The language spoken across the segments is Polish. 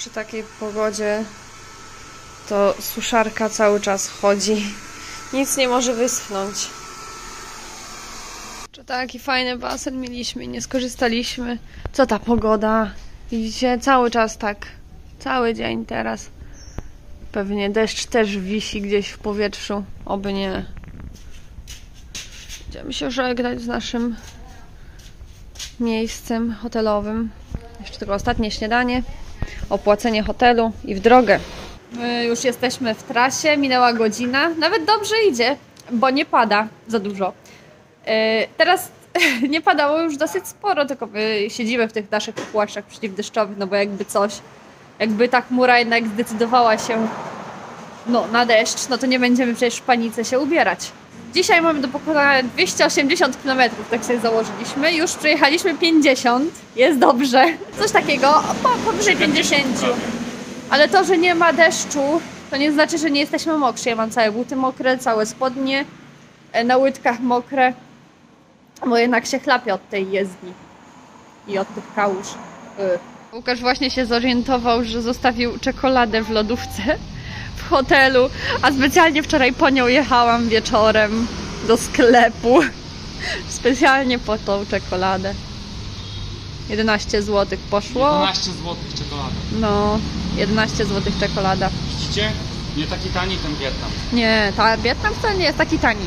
Przy takiej pogodzie to suszarka cały czas chodzi. Nic nie może wyschnąć. Czy taki fajny basen mieliśmy nie skorzystaliśmy. Co ta pogoda? Widzicie, cały czas tak. Cały dzień teraz. Pewnie deszcz też wisi gdzieś w powietrzu. Oby nie. Będziemy się żegnać z naszym miejscem hotelowym. Jeszcze tylko ostatnie śniadanie, opłacenie hotelu i w drogę. My już jesteśmy w trasie, minęła godzina. Nawet dobrze idzie, bo nie pada za dużo. Yy, Teraz nie padało już dosyć sporo, tylko my siedzimy w tych naszych płaszczach przeciwdeszczowych, no bo jakby coś, jakby ta chmura jednak zdecydowała się no, na deszcz, no to nie będziemy przecież w panice się ubierać. Dzisiaj mamy do pokonania 280 km, tak sobie założyliśmy. Już przejechaliśmy 50, jest dobrze. Coś takiego, po, powyżej 50. Ale to, że nie ma deszczu, to nie znaczy, że nie jesteśmy mokrzy. Ja mam całe buty mokre, całe spodnie, e, na łydkach mokre, bo jednak się chlapie od tej jezdni i od tych kałuż. Y. Łukasz właśnie się zorientował, że zostawił czekoladę w lodówce hotelu, a specjalnie wczoraj po nią jechałam wieczorem do sklepu. Specjalnie po tą czekoladę. 11 zł poszło. 12 zł czekolada. No, 11 zł czekolada. Widzicie? Nie taki tani ten Wietnam. Nie, ta Wietnam wcale nie jest taki tani.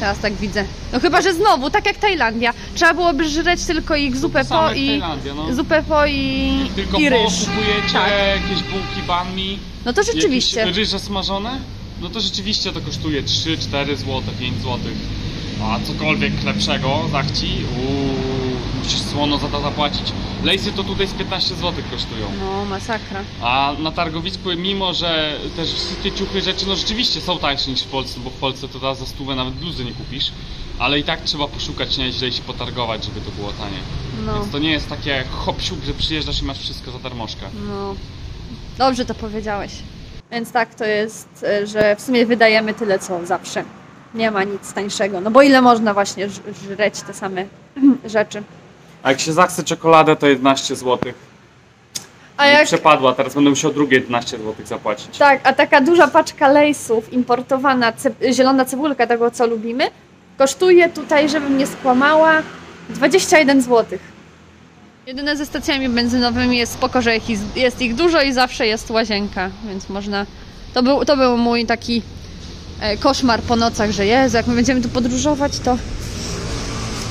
Teraz tak widzę. No chyba, że znowu, tak jak Tajlandia. Trzeba byłoby żreć tylko ich zupę to samo po jak i... Tajlandia, no. Zupę po i... Tylko i po ryż. kupujecie Tak. jakieś bułki banh mi, No to rzeczywiście. jakieś ryże smażone, no to rzeczywiście to kosztuje 3, 4 zł, 5 zł. A cokolwiek lepszego zachci, uuu, musisz słono za to zapłacić. Lejsy to tutaj z 15 zł kosztują. No, masakra. A na targowisku, mimo że też wszystkie ciuchy, rzeczy, no rzeczywiście są tańsze niż w Polsce, bo w Polsce to teraz za stówę nawet bluzy nie kupisz, ale i tak trzeba poszukać nieźle i się potargować, żeby to było tanie. No, Więc to nie jest takie hop że przyjeżdżasz i masz wszystko za darmożkę. no. Dobrze to powiedziałeś. Więc tak to jest, e, że w sumie wydajemy tyle co zawsze. Nie ma nic tańszego. No bo ile można właśnie żreć te same rzeczy. A jak się zachce czekoladę, to 11 zł. A jak przepadła, teraz będę musiał drugie 11 zł zapłacić. Tak, a taka duża paczka lejsów, importowana ce- zielona cebulka, tego co lubimy, kosztuje tutaj, żebym nie skłamała, 21 zł. Jedyne ze stacjami benzynowymi jest spoko, że ich jest ich dużo i zawsze jest łazienka, więc można... To był, to był mój taki e, koszmar po nocach, że Jezu, jak my będziemy tu podróżować, to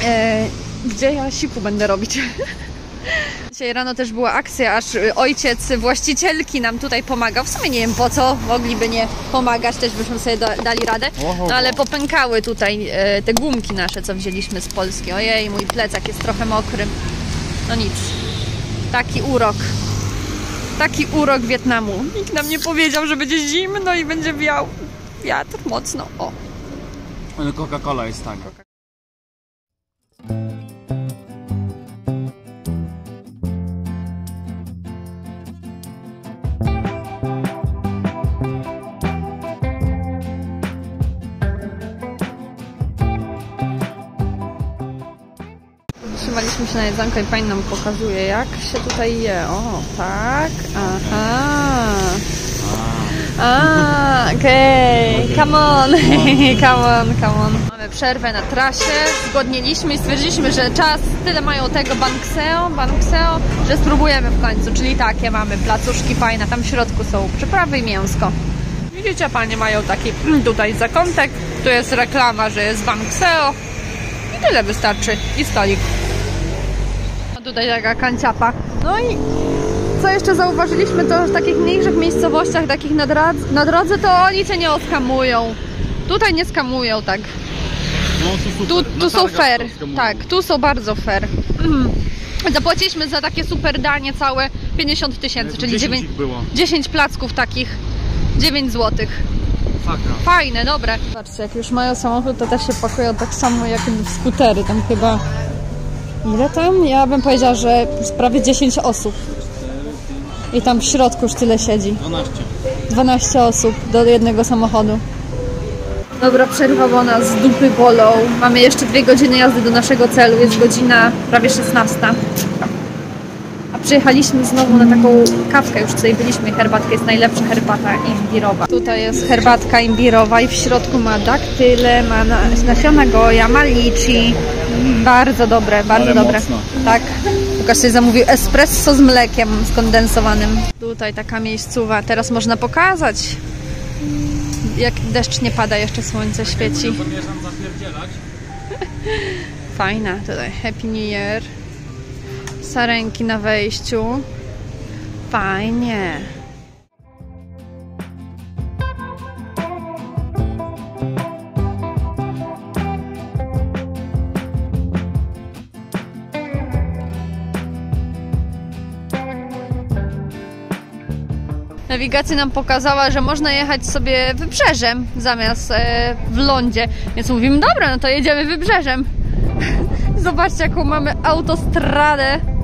e, gdzie ja siku będę robić? Dzisiaj rano też była akcja, aż y, ojciec właścicielki nam tutaj pomagał. W sumie nie wiem po co, mogliby nie pomagać, też byśmy sobie da, dali radę. No ale popękały tutaj e, te gumki nasze, co wzięliśmy z Polski. Ojej, mój plecak jest trochę mokry. No nic. Taki urok. Taki urok Wietnamu. Nikt nam nie powiedział, że będzie zimno i będzie wiał wiatr mocno. O. Coca-Cola jest tania. Trzymaliśmy się na jedzonko i pani nam pokazuje, jak się tutaj je. O, tak. Aha. A, okej. Come on. come on, come on. Mamy przerwę na trasie. Zgodniliśmy i stwierdziliśmy, że czas, tyle mają tego bankseo, bankseo, że spróbujemy w końcu. Czyli takie mamy placuszki fajne. Tam w środku są przyprawy i mięsko. Widzicie, panie mają taki tutaj zakątek. Tu jest reklama, że jest bankseo. I tyle wystarczy. I stolik. Tutaj taka kanciapa. No i co jeszcze zauważyliśmy, to w takich mniejszych miejscowościach, takich na, na drodze, to oni cię nie oskamują. Tutaj nie skamują, tak. No Tu, super. tu są fair. Tak, tu są bardzo fair. Mhm. Zapłaciliśmy za takie super danie całe 50 tysięcy, czyli 9, było. 10 placków takich 9 złotych. Fajne, dobre. Patrzcie, jak już mają samochód, to też się pakują tak samo jak skutery. Tam chyba. Ile tam? Ja bym powiedziała, że prawie 10 osób. I tam w środku już tyle siedzi. 12. 12 osób do jednego samochodu. Dobra, przerwa, bo nas z dupy bolą. Mamy jeszcze dwie godziny jazdy do naszego celu. Jest godzina prawie 16. A Przyjechaliśmy znowu na taką kawkę, już tutaj byliśmy, herbatka jest najlepsza herbata imbirowa. Tutaj jest herbatka imbirowa i w środku ma daktyle, ma na- nasiona goja, ma liczy. Bardzo dobre, bardzo Ale dobre. mocno. Tak. Łukasz sobie zamówił espresso z mlekiem skondensowanym. Tutaj taka miejscowa, teraz można pokazać. Jak deszcz nie pada, jeszcze słońce świeci. Zamierzam zapierdzielać. Fajna tutaj. Happy New Year. Sarenki na wejściu. Fajnie. Nawigacja nam pokazała, że można jechać sobie wybrzeżem zamiast e, w lądzie. Więc mówimy, dobra, no to jedziemy wybrzeżem. Zobaczcie, jaką mamy autostradę.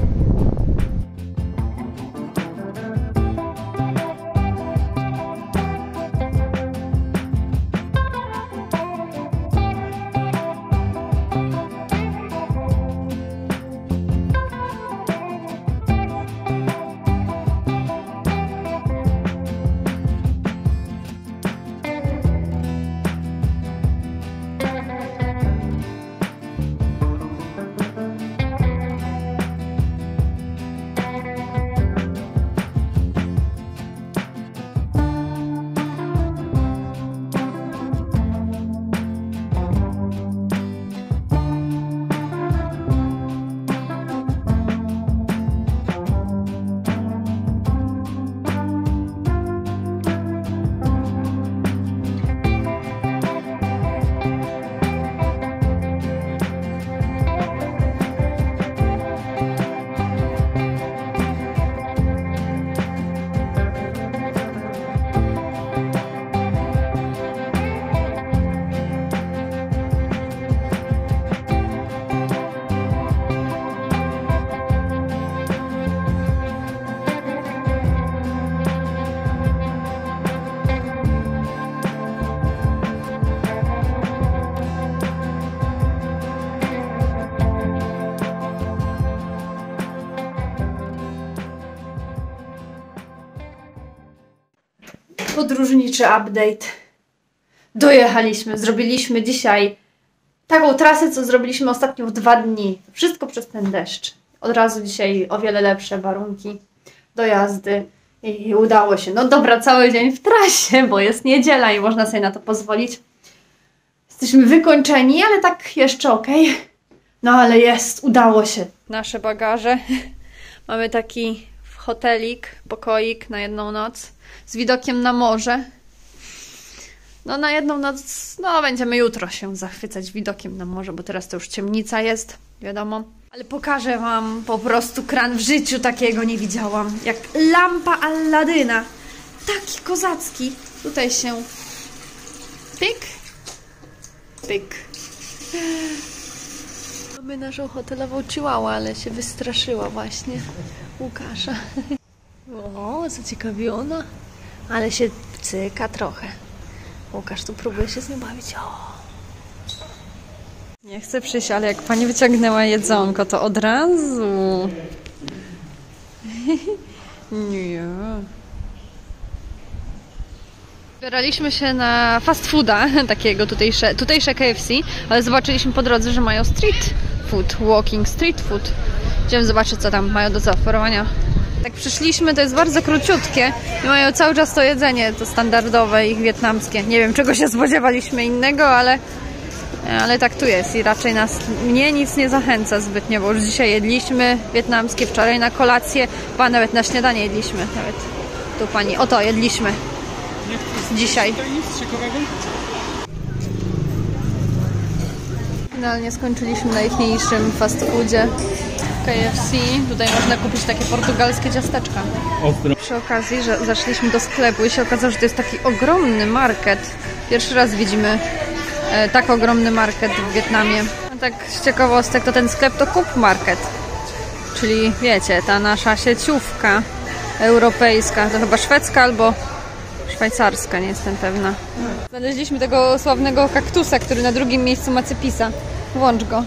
Podróżniczy update. Dojechaliśmy, zrobiliśmy dzisiaj taką trasę, co zrobiliśmy ostatnio w dwa dni. Wszystko przez ten deszcz. Od razu dzisiaj o wiele lepsze warunki do jazdy i udało się. No dobra, cały dzień w trasie, bo jest niedziela i można sobie na to pozwolić. Jesteśmy wykończeni, ale tak jeszcze okej. No ale jest, udało się. Nasze bagaże. Mamy taki hotelik, pokoik na jedną noc z widokiem na morze. No na jedną noc, no będziemy jutro się zachwycać widokiem na morze, bo teraz to już ciemnica jest, wiadomo. Ale pokażę Wam po prostu kran w życiu takiego nie widziałam. Jak lampa Alladyna. Taki kozacki. Tutaj się pyk, pyk. Mamy naszą hotelową chihuahua, ale się wystraszyła właśnie Łukasza. O, zaciekawiona. Ale się cyka trochę. Łukasz tu próbuje się z nią bawić. O. Nie chcę przyjść, ale jak pani wyciągnęła jedzonko, to od razu. Nie. Wybieraliśmy się na fast fooda, takiego tutejsze, tutejsze KFC, ale zobaczyliśmy po drodze, że mają street food, walking street food. Idziemy zobaczyć, co tam mają do zaoferowania. Tak przyszliśmy, to jest bardzo króciutkie i mają cały czas to jedzenie, to standardowe ich wietnamskie. Nie wiem, czego się spodziewaliśmy innego, ale, ale tak tu jest i raczej nas, mnie nic nie zachęca zbytnio, bo już dzisiaj jedliśmy wietnamskie, wczoraj na kolację, chyba nawet na śniadanie jedliśmy, nawet tu pani, oto jedliśmy dzisiaj. Finalnie skończyliśmy na ichniejszym fast foodzie KFC. Tutaj można kupić takie portugalskie ciasteczka. Ostro. Przy okazji, że zaszliśmy do sklepu i się okazało, że to jest taki ogromny market. Pierwszy raz widzimy e, tak ogromny market w Wietnamie. A tak z ciekawostek, to ten sklep to Coop Market. Czyli wiecie, ta nasza sieciówka europejska, to chyba szwedzka albo szwajcarska, nie jestem pewna. Znaleźliśmy tego sławnego kaktusa, który na drugim miejscu ma cepisa. Włącz go.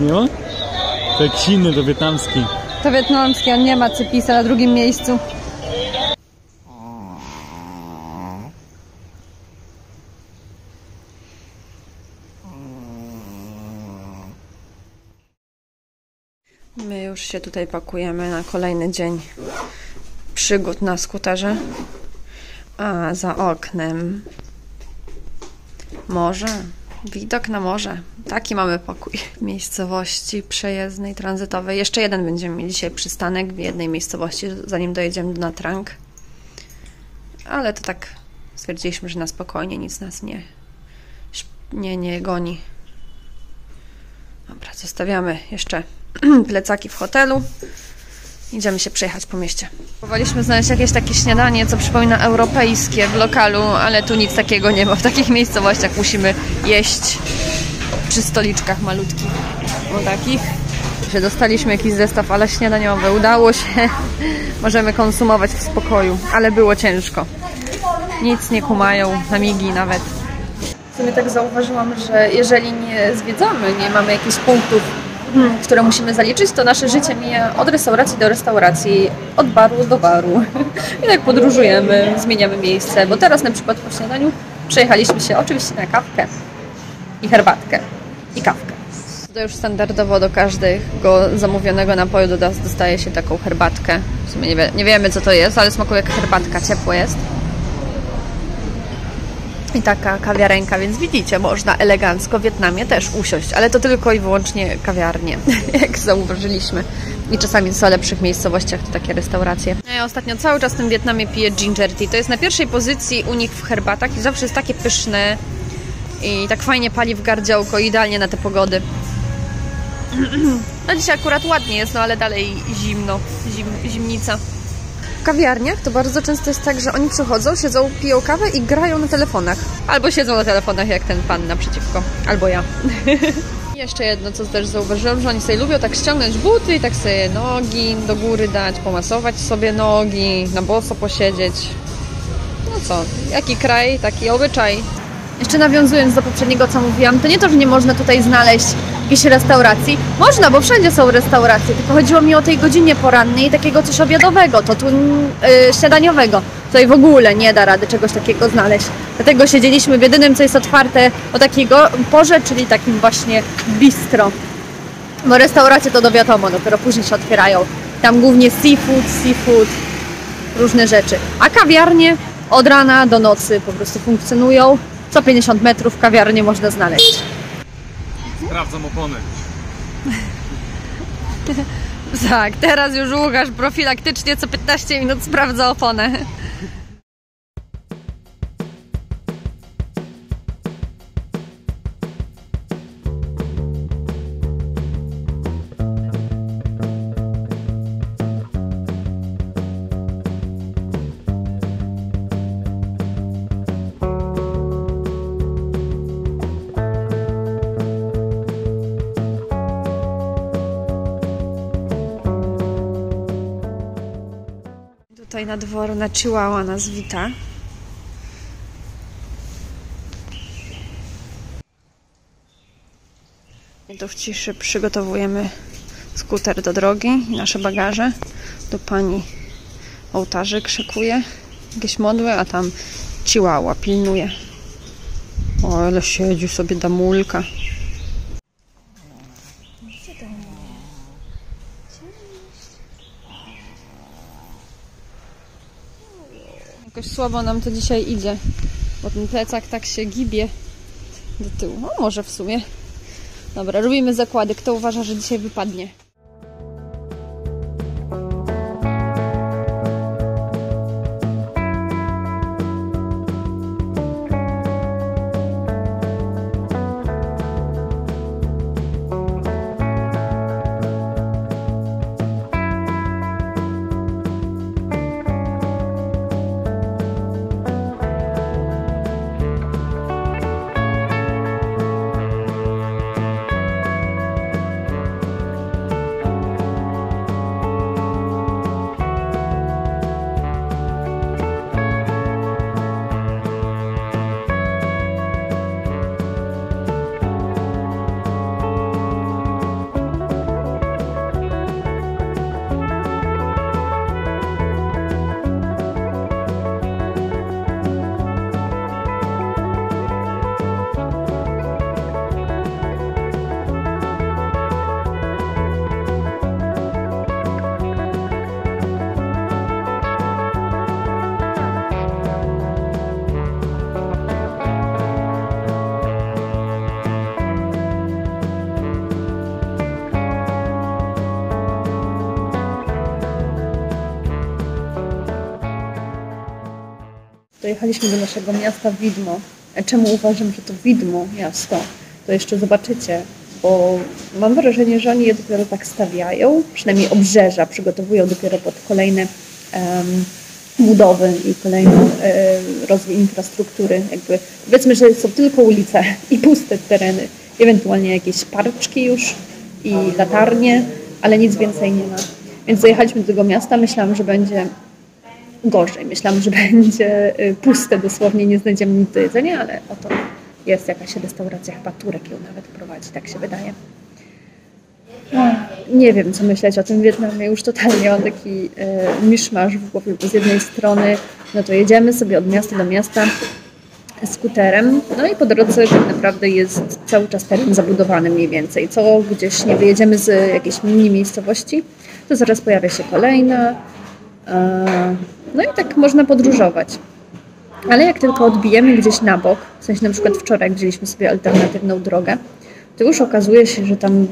Nie ma? To jakiś inny, to wietnamski. To wietnamski, on nie ma cypisa na drugim miejscu. My już się tutaj pakujemy na kolejny dzień przygód na skuterze. A za oknem morze. Widok na morze. Taki mamy pokój miejscowości przejezdnej, tranzytowej. Jeszcze jeden będziemy mieli dzisiaj przystanek w jednej miejscowości, zanim dojedziemy na Trang. Ale to tak stwierdziliśmy, że na spokojnie, nic nas nie, nie, nie goni. Dobra, zostawiamy jeszcze plecaki w hotelu. Idziemy się przejechać po mieście. Próbowaliśmy znaleźć jakieś takie śniadanie, co przypomina europejskie w lokalu, ale tu nic takiego nie ma. W takich miejscowościach musimy jeść przy stoliczkach malutkich. O takich. Dostaliśmy jakiś zestaw, ale śniadaniowy. Udało się. Możemy konsumować w spokoju, ale było ciężko. Nic nie kumają, na migi nawet. W sumie tak zauważyłam, że jeżeli nie zwiedzamy, nie mamy jakichś punktów które musimy zaliczyć, to nasze życie mija od restauracji do restauracji, od baru do baru. I tak podróżujemy, zmieniamy miejsce, bo teraz na przykład po śniadaniu przejechaliśmy się oczywiście na kawkę i herbatkę i kawkę. To już standardowo do każdego zamówionego napoju dostaje się taką herbatkę. W sumie nie, wie, nie wiemy co to jest, ale smakuje jak herbatka, ciepło jest. I taka kawiarenka, więc widzicie, można elegancko w Wietnamie też usiąść, ale to tylko i wyłącznie kawiarnie, jak zauważyliśmy. I czasami są lepszych miejscowościach to takie restauracje. Ja ostatnio cały czas w tym Wietnamie piję ginger tea. To jest na pierwszej pozycji u nich w herbatach i zawsze jest takie pyszne i tak fajnie pali w gardziołko, idealnie na te pogody. No dzisiaj akurat ładnie jest, no ale dalej zimno, zim, zimnica. Kawiarniach to bardzo często jest tak, że oni przychodzą, siedzą, piją kawę i grają na telefonach. Albo siedzą na telefonach jak ten pan naprzeciwko, albo ja. Jeszcze jedno, co też zauważyłam, że oni sobie lubią tak ściągnąć buty i tak sobie nogi do góry dać, pomasować sobie nogi, na boso posiedzieć. No co, jaki kraj, taki obyczaj. Jeszcze nawiązując do poprzedniego, co mówiłam, to nie to, że nie można tutaj znaleźć jakiejś restauracji. Można, bo wszędzie są restauracje, tylko chodziło mi o tej godzinie porannej i takiego coś obiadowego, to tu yy, śniadaniowego. Tutaj w ogóle nie da rady czegoś takiego znaleźć. Dlatego siedzieliśmy w jedynym, co jest otwarte o takiego porze, czyli takim właśnie bistro. Bo restauracje to do wiadomo, dopiero później się otwierają. Tam głównie seafood, seafood, różne rzeczy. A kawiarnie od rana do nocy po prostu funkcjonują. Co 50 metrów kawiarnię można znaleźć. Sprawdzam opony. Tak, teraz już Łukasz profilaktycznie co 15 minut sprawdza oponę. Tutaj na dworu na Chihuahua nas wita. I tu w ciszy przygotowujemy skuter do drogi i nasze bagaże. Tu pani ołtarzyk szykuje jakieś modły, a tam Chihuahua pilnuje. O, ale siedzi sobie damulka. Jakoś słabo nam to dzisiaj idzie, bo ten plecak tak się gibie do tyłu. No może w sumie. Dobra, robimy zakłady. Kto uważa, że dzisiaj wypadnie? Dojechaliśmy do naszego miasta Widmo. E, Czemu uważam, że to Widmo miasto? To jeszcze zobaczycie, bo mam wrażenie, że oni je dopiero tak stawiają, przynajmniej obrzeża przygotowują dopiero pod kolejne em, budowy i kolejny e, rozwój infrastruktury. Jakby powiedzmy, że są tylko ulice i puste tereny, ewentualnie jakieś parczki już i latarnie, ale nic więcej nie ma. Więc dojechaliśmy do tego miasta, myślałam, że będzie gorzej. Myślałam, że będzie y, puste dosłownie, nie znajdziemy nic do jedzenia, ale oto jest jakaś restauracja, chyba Turek ją nawet prowadzi, tak się wydaje. Ach, Nie wiem, co myśleć o tym Wietnamie. Już totalnie mam taki e, miszmasz w głowie, bo z jednej strony no to jedziemy sobie od miasta do miasta skuterem, no i po drodze tak naprawdę jest cały czas teren zabudowany mniej więcej. Co gdzieś nie wyjedziemy z jakiejś mini miejscowości, to zaraz pojawia się kolejna. E, No i tak można podróżować. Ale jak tylko odbijemy gdzieś na bok, w sensie na przykład wczoraj wzięliśmy sobie alternatywną drogę, to już okazuje się, że tam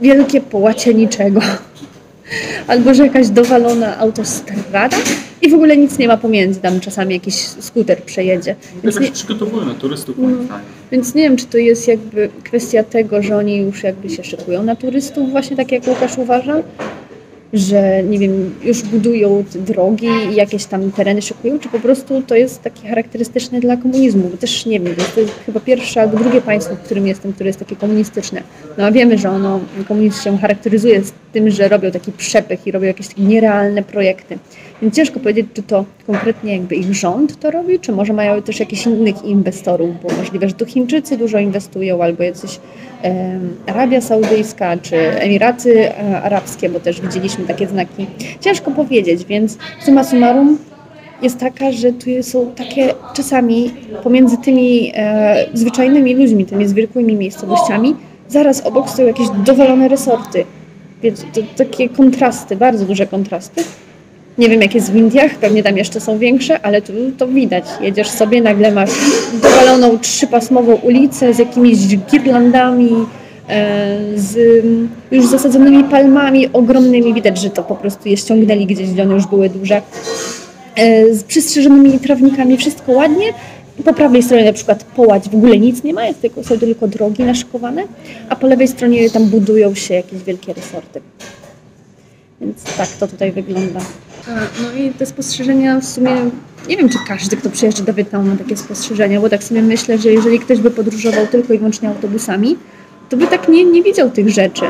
wielkie połacie niczego. Albo że jakaś dowalona autostrada i w ogóle nic nie ma pomiędzy. Tam czasami jakiś skuter przejedzie. Więc nie, przygotowują na turystów zdaniem. więc nie wiem, czy to jest jakby kwestia tego, że oni już jakby się szykują na turystów, właśnie tak jak Łukasz uważa, że nie wiem, już budują drogi i jakieś tam tereny szykują, czy po prostu to jest takie charakterystyczne dla komunizmu, bo też nie wiem, to jest chyba pierwsze albo drugie państwo, w którym jestem, które jest takie komunistyczne. No a wiemy, że ono, komunizm się charakteryzuje tym, że robią taki przepych i robią jakieś takie nierealne projekty. Więc ciężko powiedzieć, czy to konkretnie jakby ich rząd to robi, czy może mają też jakichś innych inwestorów, bo możliwe, że to Chińczycy dużo inwestują, albo jacyś em, Arabia Saudyjska, czy Emiraty e, Arabskie, bo też widzieliśmy takie znaki. Ciężko powiedzieć, więc summa summarum jest taka, że tu są takie czasami pomiędzy tymi e, zwyczajnymi ludźmi, tymi zwykłymi miejscowościami, zaraz obok stoją jakieś dowalone resorty. Więc to takie kontrasty, bardzo duże kontrasty. Nie wiem jak jest w Indiach, pewnie tam jeszcze są większe, ale tu to widać. Jedziesz sobie, nagle masz dowaloną trzypasmową ulicę z jakimiś girlandami, e, z mm, już zasadzonymi palmami ogromnymi. Widać, że to po prostu je ściągnęli gdzieś, gdzie one już były duże. E, z przystrzyżonymi trawnikami, wszystko ładnie. Po prawej stronie na przykład połać w ogóle nic nie ma, jest tylko, są tylko drogi naszykowane, a po lewej stronie tam budują się jakieś wielkie resorty. Więc tak to tutaj wygląda. No i te spostrzeżenia w sumie, nie wiem czy każdy, kto przyjeżdża do Wietnamu ma takie spostrzeżenia, bo tak sobie myślę, że jeżeli ktoś by podróżował tylko i wyłącznie autobusami, to by tak nie, nie widział tych rzeczy.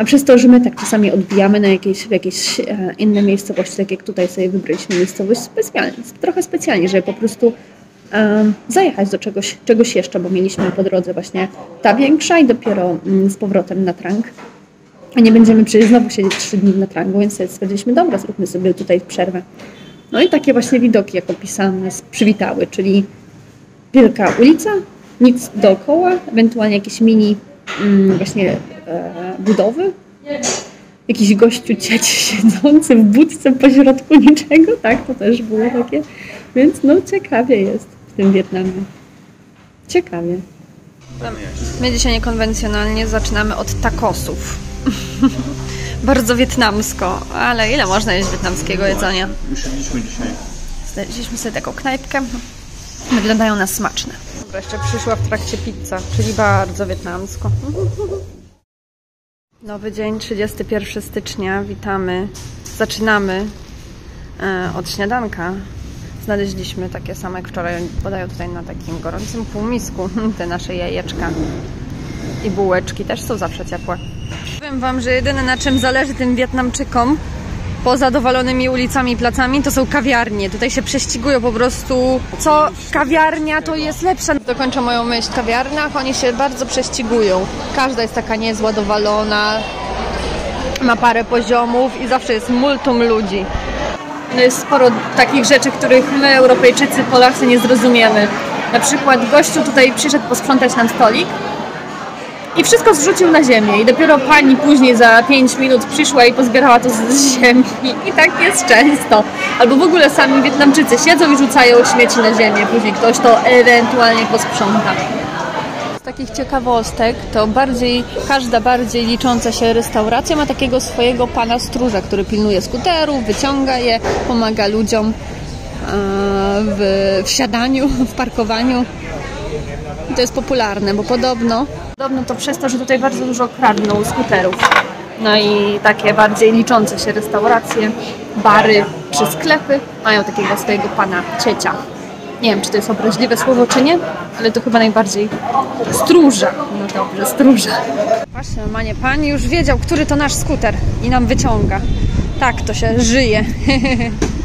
A przez to, że my tak czasami odbijamy na jakieś, w jakieś e, inne miejscowości, tak jak tutaj sobie wybraliśmy miejscowość specjalnie, trochę specjalnie, żeby po prostu em, zajechać do czegoś, czegoś jeszcze, bo mieliśmy po drodze właśnie ta większa i dopiero mm, z powrotem na Trang. A nie będziemy przecież znowu siedzieć trzy dni na Trangu, więc sobie stwierdziliśmy, dobra, zróbmy sobie tutaj przerwę. No i takie właśnie widoki, jak opisałam, nas przywitały, czyli wielka ulica, nic dookoła, ewentualnie jakieś mini właśnie e, budowy. Jakiś gościu cieci siedzący w budce pośrodku niczego, tak, to też było takie. Więc no ciekawie jest w tym Wietnamie. Ciekawie. My dzisiaj niekonwencjonalnie zaczynamy od takosów. Bardzo wietnamsko, ale ile można jeść wietnamskiego jedzenia? Już jedliśmy dzisiaj. Znaleźliśmy sobie taką knajpkę. Wyglądają na smaczne. Dobra, jeszcze przyszła w trakcie pizza, czyli bardzo wietnamsko. Nowy dzień, 31 stycznia. Witamy. Zaczynamy e, od śniadanka. Znaleźliśmy takie same jak wczoraj. Podają tutaj na takim gorącym półmisku te nasze jajeczka. I bułeczki też są zawsze ciepłe. Powiem Wam, że jedyne na czym zależy tym Wietnamczykom poza dowalonymi ulicami i placami to są kawiarnie. Tutaj się prześcigują po prostu. Co kawiarnia to jest lepsza. Dokończę moją myśl. Kawiarniach oni się bardzo prześcigują. Każda jest taka niezła, dowalona. Ma parę poziomów i zawsze jest multum ludzi. No jest sporo takich rzeczy, których my, Europejczycy, Polacy nie zrozumiemy. Na przykład gościu tutaj przyszedł posprzątać nam stolik i wszystko zrzucił na ziemię i dopiero pani później za 5 minut przyszła i pozbierała to z, ziemi i tak jest często. Albo w ogóle sami Wietnamczycy siedzą i rzucają śmieci na ziemię, później ktoś to ewentualnie posprząta. Z takich ciekawostek to bardziej, każda bardziej licząca się restauracja ma takiego swojego pana stróża, który pilnuje skuterów, wyciąga je, pomaga ludziom w, w siadaniu, w parkowaniu. I to jest popularne, bo podobno... Podobno to przez to, że tutaj bardzo dużo kradną skuterów. No i takie bardziej liczące się restauracje, bary czy sklepy mają takiego swojego pana ciecia. Nie wiem, czy to jest obraźliwe słowo, czy nie, ale to chyba najbardziej stróża. No dobrze, stróża. Właśnie, normalnie pan już wiedział, który to nasz skuter i nam wyciąga. Tak to się żyje.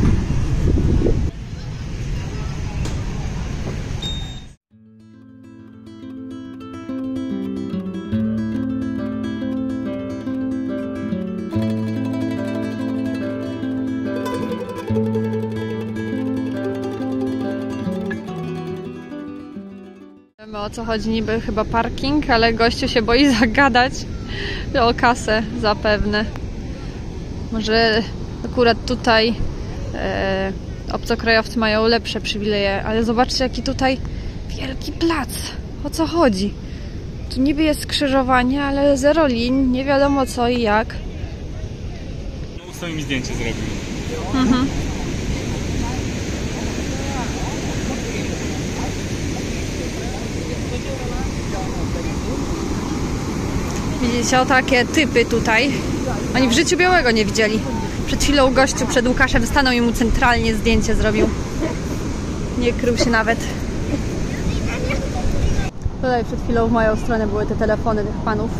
o co chodzi, niby chyba parking, ale gościu się boi zagadać o kasę zapewne. Może akurat tutaj e, obcokrajowcy mają lepsze przywileje, ale zobaczcie jaki tutaj wielki plac. O co chodzi? Tu niby jest skrzyżowanie, ale zero lin, nie wiadomo co i jak. No, mi zdjęcie zrobił. O takie typy tutaj. Oni w życiu białego nie widzieli. Przed chwilą gościu przed Łukaszem stanął i mu centralnie zdjęcie zrobił. Nie krył się nawet. Tutaj przed chwilą w moją stronę były te telefony tych panów.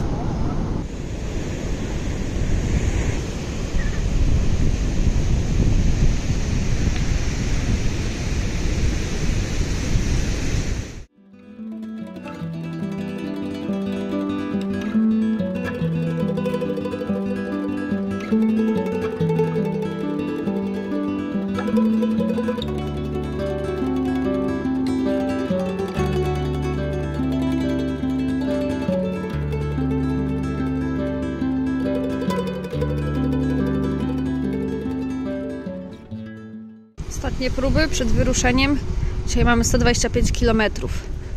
Próby przed wyruszeniem. Dzisiaj mamy 125 km.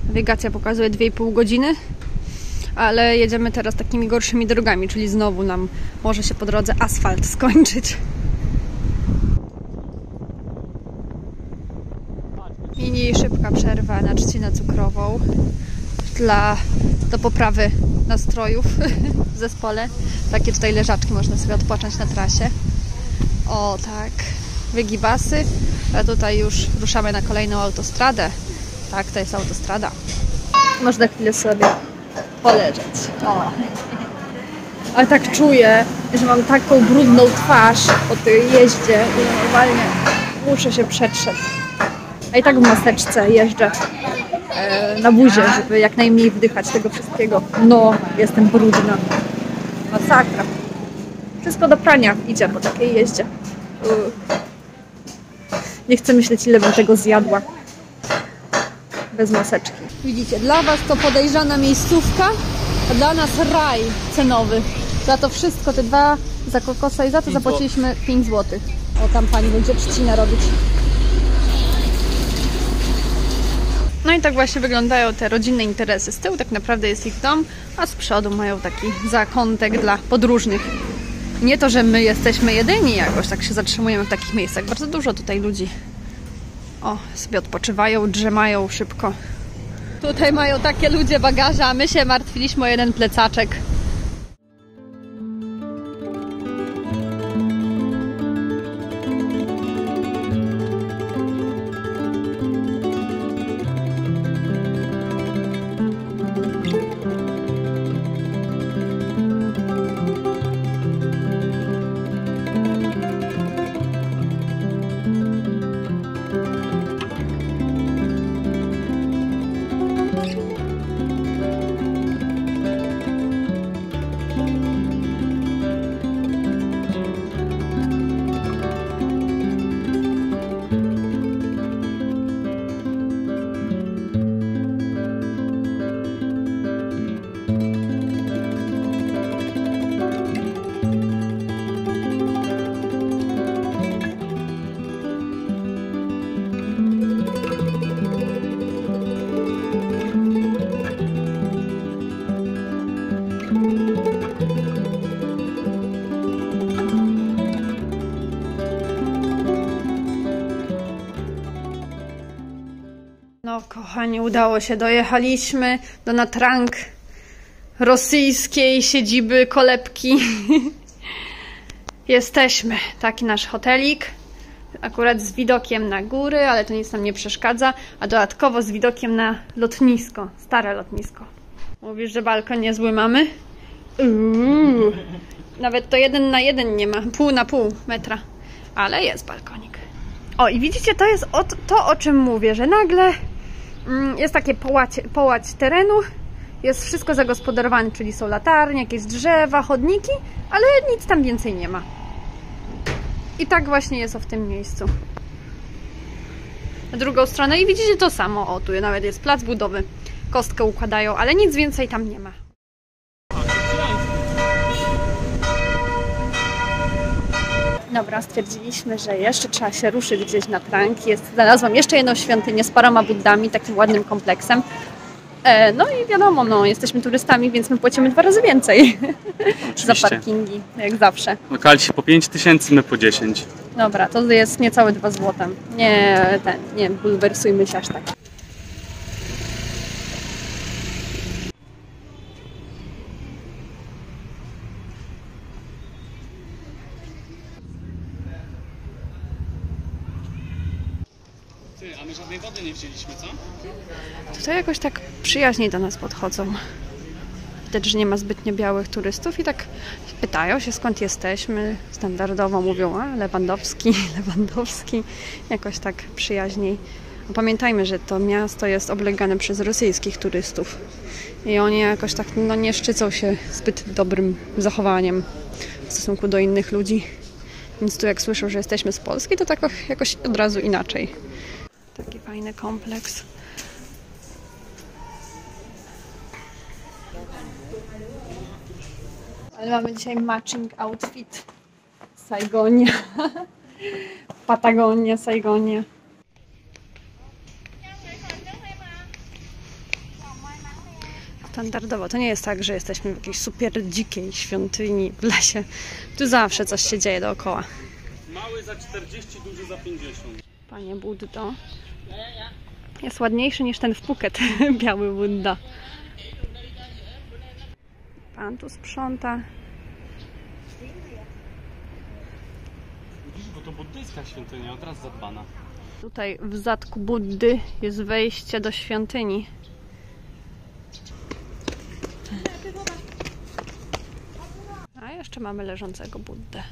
Nawigacja pokazuje 2,5 godziny, ale jedziemy teraz takimi gorszymi drogami, czyli znowu nam może się po drodze asfalt skończyć. Mini szybka przerwa na trzcinę cukrową dla, do poprawy nastrojów w zespole. Takie tutaj leżaczki można sobie odpocząć na trasie. O tak, wygibasy. A tutaj już ruszamy na kolejną autostradę. Tak, to jest autostrada. Można chwilę sobie poleżeć. O. Ale tak czuję, że mam taką brudną twarz po tej jeździe i normalnie muszę się przetrzeć. A i tak w maseczce jeżdżę e, na buzie, żeby jak najmniej wdychać tego wszystkiego. No, jestem brudna. Masakra. Wszystko do prania idzie po takiej jeździe. Nie chcę myśleć, ile bym tego zjadła. Bez maseczki. Widzicie, dla Was to podejrzana miejscówka, a dla nas raj cenowy. Za to wszystko, te dwa za kokosa i za to zapłaciliśmy 5 zł. O, tam Pani będzie trzcinę robić. No i tak właśnie wyglądają te rodzinne interesy. Z tyłu tak naprawdę jest ich dom, a z przodu mają taki zakątek dla podróżnych. Nie to, że my jesteśmy jedyni jakoś, tak się zatrzymujemy w takich miejscach. Bardzo dużo tutaj ludzi. O, sobie odpoczywają, drzemają szybko. Tutaj mają takie ludzie bagaże, a my się martwiliśmy o jeden plecaczek. Kochani, udało się. Dojechaliśmy do Natrank rosyjskiej siedziby kolebki. Jesteśmy. Taki nasz hotelik. Akurat z widokiem na góry, ale to nic nam nie przeszkadza. A dodatkowo z widokiem na lotnisko. Stare lotnisko. Mówisz, że balkon niezły mamy? Uuu. Nawet to jeden na jeden nie ma. Pół na pół metra. Ale jest balkonik. O, i widzicie, to jest o, to, o czym mówię, że nagle jest takie połać, połać terenu, jest wszystko zagospodarowane, czyli są latarnie, jakieś drzewa, chodniki, ale nic tam więcej nie ma. I tak właśnie jest w tym miejscu. Na drugą stronę i widzicie to samo. O, tu nawet jest plac budowy. Kostkę układają, ale nic więcej tam nie ma. Dobra, stwierdziliśmy, że jeszcze trzeba się ruszyć gdzieś na prank. Jest, znalazłam jeszcze jedną świątynię z paroma buddami, takim ładnym kompleksem. E, no i wiadomo, no, jesteśmy turystami, więc my płacimy dwa razy więcej za parkingi, jak zawsze. Lokali się po 5 tysięcy, my po 10. Dobra, to jest niecałe 2 złote. Nie, ten, nie bulwersujmy się aż tak. My żadnej wody nie wzięliśmy, co? Tutaj jakoś tak przyjaźniej do nas podchodzą. Widać, że nie ma zbytnio białych turystów i tak pytają się skąd jesteśmy. Standardowo mówią, a Lewandowski, Lewandowski. Jakoś tak przyjaźniej. A Pamiętajmy, że to miasto jest oblegane przez rosyjskich turystów. I oni jakoś tak no, nie szczycą się zbyt dobrym zachowaniem w stosunku do innych ludzi. Więc tu jak słyszą, że jesteśmy z Polski, to tak jakoś od razu inaczej. Taki fajny kompleks. Ale mamy dzisiaj matching outfit. Saigonia. Patagonia, Saigonia. Standardowo. To nie jest tak, że jesteśmy w jakiejś super dzikiej świątyni w lesie. Tu zawsze coś się dzieje dookoła. Mały za 40, duży za 50. Panie Buddo. Jest ładniejszy niż ten w Phuket, biały Buddha. Pan tu sprząta. Widzisz, bo to buddyjska świątynia, od razu zadbana. Tutaj w zadku Buddy jest wejście do świątyni. A jeszcze mamy leżącego Buddę.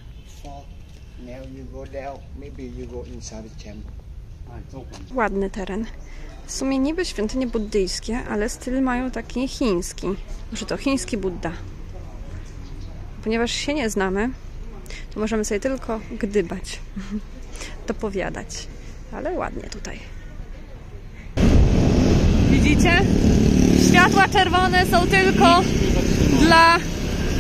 Now you go down, maybe you go inside the temple. Ładny teren. W sumie niby świątynie buddyjskie, ale styl mają taki chiński. Może to chiński Buddha. Ponieważ się nie znamy, to możemy sobie tylko gdybać, dopowiadać. Ale ładnie tutaj. Widzicie? Światła czerwone są tylko dla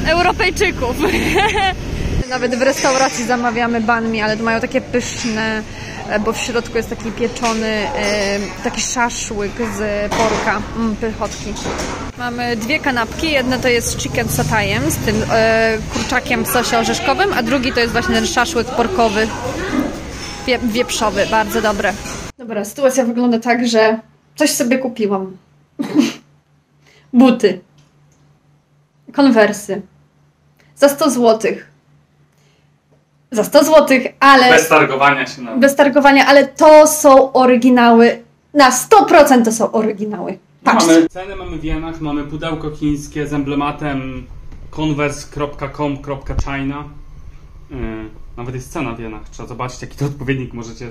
Europejczyków. Nawet w restauracji zamawiamy banmi, ale to mają takie pyszne, e, bo w środku jest taki pieczony, e, taki szaszłyk z porka, mm, pychotki. Mamy dwie kanapki, jedna to jest chicken satajem, z tym e, kurczakiem w sosie orzeszkowym, a drugi to jest właśnie ten szaszłyk porkowy, wie, wieprzowy, bardzo dobre. Dobra, sytuacja wygląda tak, że coś sobie kupiłam. Buty. Konwersy. Za 100 złotych. Za 100 złotych, ale Bez targowania się na. bez targowania, ale to są oryginały. Na 100% to są oryginały. Patrzcie. Mamy ceny mamy w jenach, mamy pudełko chińskie z emblematem converse.com.china. Yy, nawet jest cena w jenach. Trzeba zobaczyć, jaki to odpowiednik możecie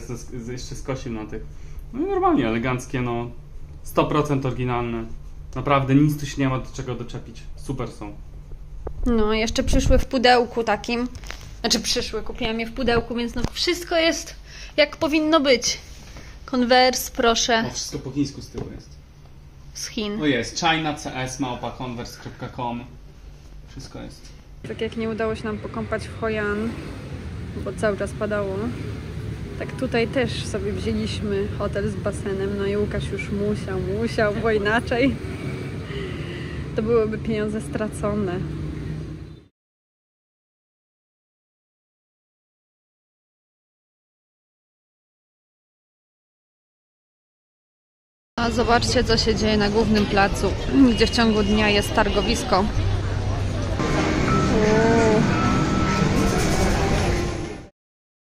jeszcze skosił na tych. No i normalnie, eleganckie, no. 100% oryginalne. Naprawdę nic tu się nie ma do czego doczepić. Super są. No, jeszcze przyszły w pudełku takim. Znaczy przyszły, kupiłam je w pudełku, więc no wszystko jest jak powinno być. Converse, proszę, O, wszystko po chińsku z tyłu jest. z Chin. No jest, China CS małpa converse.com. Wszystko jest. Tak jak nie udało się nam pokąpać w Hoi An, bo cały czas padało, tak tutaj też sobie wzięliśmy hotel z basenem, no i Łukasz już musiał, musiał, bo inaczej to byłyby pieniądze stracone. Zobaczcie, co się dzieje na głównym placu, gdzie w ciągu dnia jest targowisko.